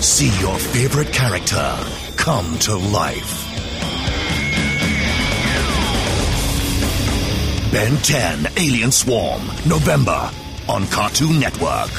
See your favorite character come to life. Ben 10 Alien Swarm, November on Cartoon Network.